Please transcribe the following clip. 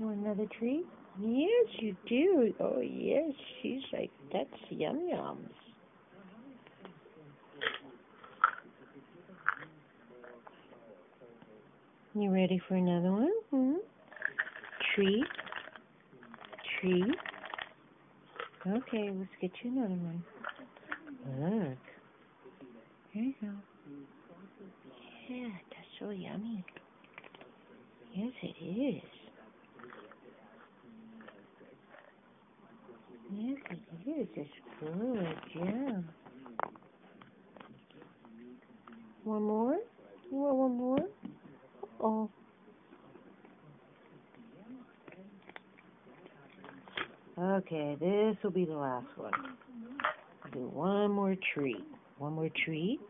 Want another treat? Yes, you do. Oh, yes. She's like, that's yum yums. You ready for another one? Hmm? Treat. Treat. Okay, let's get you another one. Look. Here you go. Yeah, that's so yummy. Yes, it is. It is. Good. Yeah. One more? You want one more? Oh. Okay, this will be the last one. I'll do one more treat. One more treat.